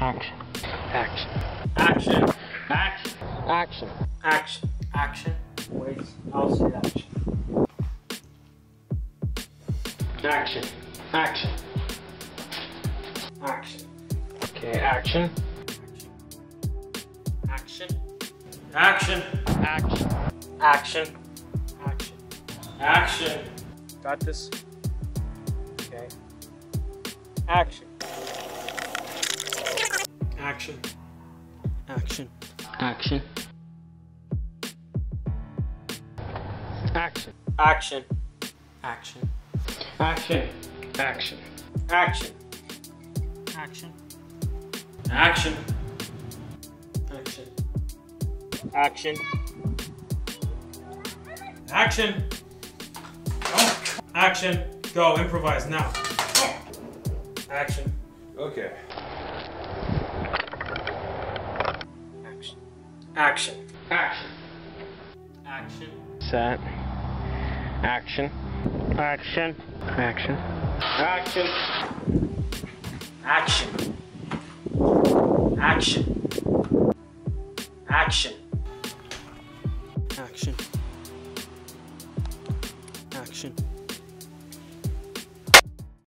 Action. Action. Action. Action. Action. Action. Action. Wait, I'll say action. Action. Action. Action. Okay, action. Action. Action. Action. Action. Action. Action. Got this? Okay. Action. Action. Action. Action. Action. Action. Action. Action. Action. Action. Action. Action. Action. Action. Action. Oh. Action. Go. Improvise now. Action. Okay. Action. Action. Action. Set. Action. Action. Action. Action. Action. Action. Action. Action. Action.